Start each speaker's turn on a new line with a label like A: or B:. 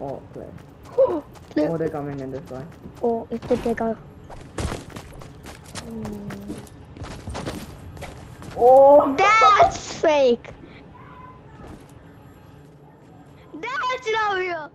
A: Oh, play.
B: oh,
A: Oh, they're coming in this way.
B: oh, it's the digger. Mm.
A: Oh!
B: That's fake. That's not real.